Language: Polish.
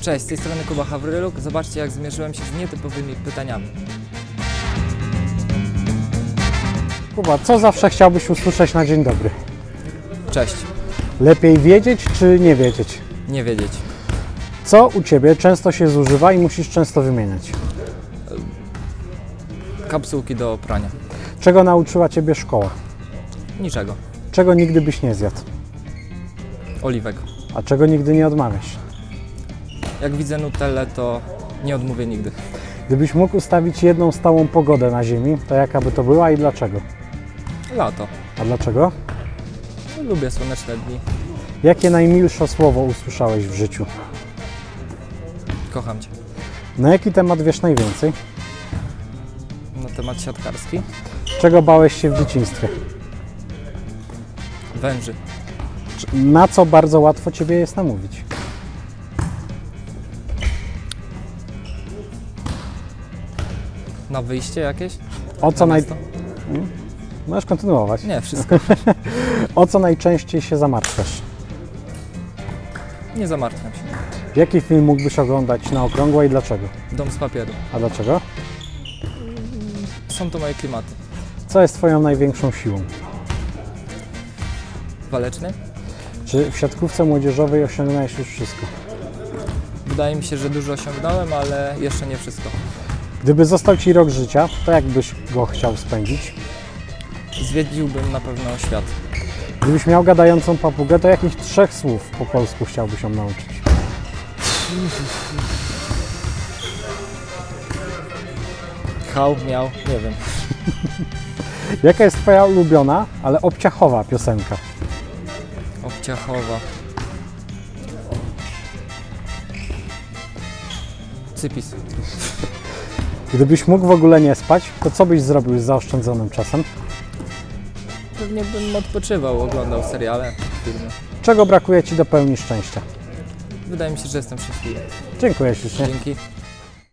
Cześć, z tej strony Kuba Hawryluk. Zobaczcie, jak zmierzyłem się z nietypowymi pytaniami. Kuba, co zawsze chciałbyś usłyszeć na dzień dobry? Cześć, Lepiej wiedzieć czy nie wiedzieć? nie wiedzieć. Co u Ciebie często się zużywa i musisz często wymieniać? Kapsułki do prania. Czego nauczyła Ciebie szkoła? Niczego. Czego nigdy byś nie zjadł? Oliwek. A czego nigdy nie odmawiasz? Jak widzę Nutellę, to nie odmówię nigdy. Gdybyś mógł ustawić jedną stałą pogodę na Ziemi, to jaka by to była i dlaczego? Lato. A dlaczego? Lubię słoneczne dni. Jakie najmilsze słowo usłyszałeś w życiu? Kocham Cię. Na jaki temat wiesz najwięcej? Na temat siatkarski. Czego bałeś się w dzieciństwie? Węży. Na co bardzo łatwo Ciebie jest namówić? Na wyjście jakieś? O co Na naj... miasto? Możesz kontynuować. Nie, wszystko. O co najczęściej się zamartwiasz? Nie zamartwiam się. Jaki film mógłbyś oglądać na okrągło i dlaczego? Dom z papieru. A dlaczego? Są to moje klimaty. Co jest Twoją największą siłą? Waleczny? Czy w siatkówce młodzieżowej osiągnąłeś już wszystko? Wydaje mi się, że dużo osiągnąłem, ale jeszcze nie wszystko. Gdyby został Ci rok życia, to jak byś go chciał spędzić? Zwiedziłbym na pewno świat. Gdybyś miał gadającą papugę, to jakich trzech słów po polsku chciałbyś ją nauczyć? Chał, miał, nie wiem. Jaka jest Twoja ulubiona, ale obciachowa piosenka? Obciachowa. Cypis. Gdybyś mógł w ogóle nie spać, to co byś zrobił z zaoszczędzonym czasem? Pewnie bym odpoczywał, oglądał seriale, filmy. Czego brakuje Ci do pełni szczęścia? Wydaje mi się, że jestem szczęśliwy. Dziękuję ślicznie. Dzięki.